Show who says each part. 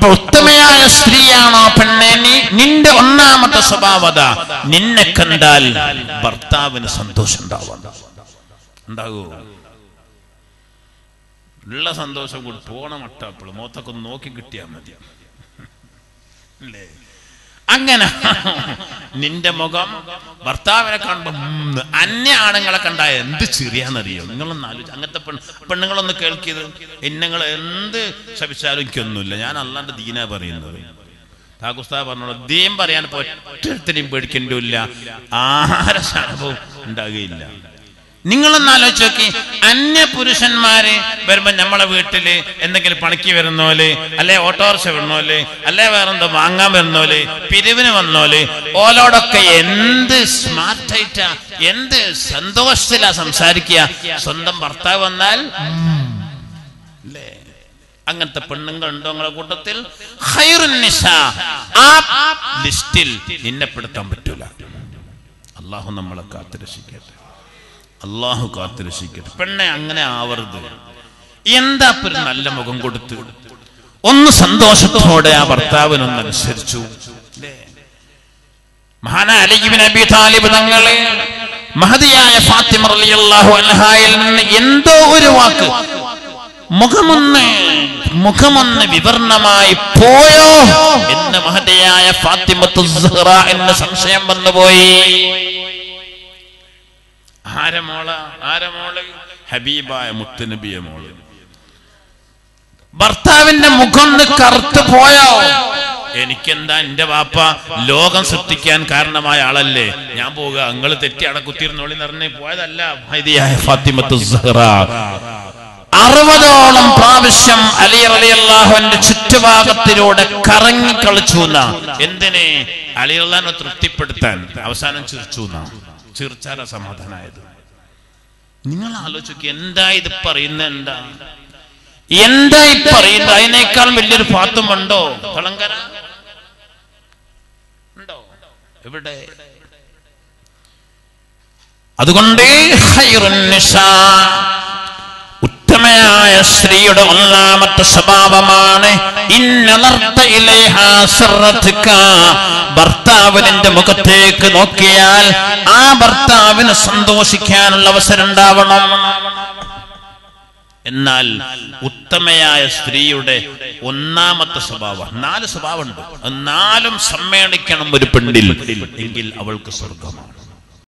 Speaker 1: അപ്പൊ ഉത്തമയായ സ്ത്രീയാണോ പെണ്ണെ നീ? നിന്റെ ഒന്നാമത്തെ സ്വഭാവത നിന്നെ കണ്ടാൽ ഭർത്താവിന് സന്തോഷം ഉണ്ടാവും ഉണ്ടാകൂ ഉള്ള സന്തോഷം കൂടി പോണ മട്ടപ്പോൾ മോത്തൊക്കെ നോക്കി കിട്ടിയാൽ മതി. അങ്ങനെ. നിന്റെ മുഖം ഭർത്താവിനെ കാണുമ്പോ അന്യ ആണുങ്ങളെ കണ്ട എന്ത് ചെറിയാന്നറിയോ? നിങ്ങളൊന്ന് ആലോചിച്ച് അങ്ങനത്തെ പെണ്ണ് പെണ്ണുങ്ങളൊന്ന് കേൾക്കിയത്. ഇന്നങ്ങൾ എന്ത് ശപിച്ചാലും എനിക്കൊന്നുമില്ല. ഞാൻ അല്ലാണ്ട് ദീന പറയുന്നത്. താക്കുസ്താവ് പറഞ്ഞോളൂ ദീം പറയാൻ ഒറ്റത്തിനെയും പേടിക്കേണ്ടില്ല ആഹാര ശാപവും ഉണ്ടാകുകയില്ല. നിങ്ങളൊന്ന് ആലോചിച്ച് നോക്കി. അന്യ പുരുഷന്മാര് വരുമ്പോ നമ്മളെ വീട്ടിൽ എന്തെങ്കിലും പണിക്ക് വരുന്നോൽ അല്ലെ ഓട്ടോറിക്ഷ വരുന്നോൽ അല്ലെ വേറെന്തോ വാങ്ങാൻ വരുന്നോൽ പിരിവിന് വന്നോൽ ഓലോടൊക്കെ എന്ത് സ്മാർട്ടായിട്ടാ എന്ത് സന്തോഷത്തിലാ സംസാരിക്കുക. സ്വന്തം ഭർത്താവ് വന്നാൽ അല്ലേ? അങ്ങനത്തെ പെണ്ണുങ്ങൾ ഉണ്ടോ നിങ്ങളെ കൂട്ടത്തിൽ. ആ ലിസ്റ്റിൽ നിന്നെപ്പെടുത്താൻ പറ്റൂല. അള്ളാഹു നമ്മളെ കാത്തുരക്ഷിക്കട്ടെ. അള്ളാഹു കാത്തുരക്ഷിക്കട്ടെ. പെണ്ണെ അങ്ങനെ ആവരുത്. എന്താ ഒരു നല്ല മുഖം കൊടുത്ത്? ഒന്ന് സന്തോഷത്തോടെ ആ ഭർത്താവിനൊന്നനുസരിച്ചു? മഹാനായ അലി ഇബ്നു അബി താലിബ് തങ്ങളെ മഹതിയായ ഫാത്തിമ റളിയല്ലാഹു അൻഹായിൽ നിന്ന് എന്തോ ഒരു വാക്ക് മുഖമൊന്ന് മുഖമൊന്ന് വിവർണമായി പോയോ? എന്ന് മഹതിയായ ഫാത്തിമത്തു എന്ന് സംശയം വന്നുപോയി. ആരമോള ആരമോൾ ഹബീബായ മുത്തനബിയ മോൾ. ഭർത്താവിന്റെ മുഖം കറുത്ത് പോയോ? എനിക്കെന്താ എന്റെ വാപ്പ ലോകം സൃഷ്ടിക്കാൻ കാരണമായ ആളല്ലേ? ഞാൻ പോവുക. നിങ്ങൾ തെറ്റി അട കുത്തിയിരുന്നോളി നിറഞ്ഞ് പോയതല്ല. അറുപതോളം പ്രാവശ്യം അലി അലിയല്ലാഹുവിന്റെ ചുറ്റുഭാഗത്തിലൂടെ കറങ്ങി കളിച്ചു എന്തിനെ? അലി അള്ളഹാനെ തൃപ്തിപ്പെടുത്താൻ. അവസാനം ചിരിച്ചു എന്നാ. ചിരിച്ചാല സമാധാനായത്. നിങ്ങൾ ആലോചിക്കുക എന്താ ഇത് പറയുന്ന എന്താ? എന്താ ഈ പറയുന്നത്? അതിനേക്കാൾ വലിയൊരു ഫാത്തും ഉണ്ടോ? കളങ്കര ഉണ്ടോ? എവിടെ? അതുകൊണ്ട് ഉത്തമയായ സ്ത്രീയുടെ ഒന്നാമത്തെ സ്വഭാവമാണ്. ഭർത്താവ് മുഖത്തേക്ക് നോക്കിയാൽ ആ ഭർത്താവിന് സന്തോഷിക്കാനുള്ള അവസരം ഉണ്ടാവണം. എന്നാൽ ഉത്തമയായ സ്ത്രീയുടെ ഒന്നാമത്തെ സ്വഭാവം നാല് സ്വഭാവമുണ്ട്. നാലും സമ്മേളിക്കണം ഒരു പെണ്ണിൽ എങ്കിൽ അവൾക്ക് സ്വർഗമാണ്